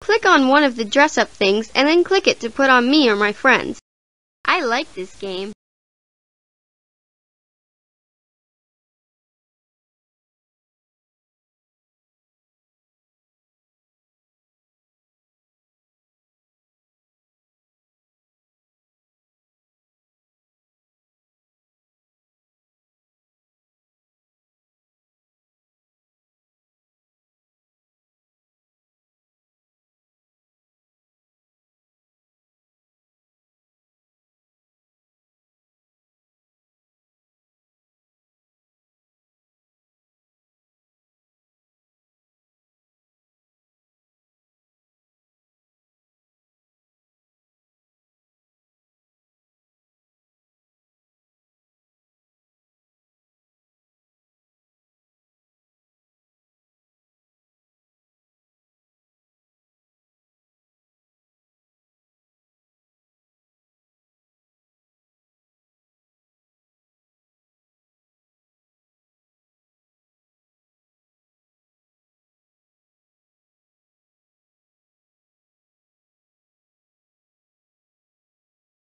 Click on one of the dress-up things and then click it to put on me or my friends. I like this game.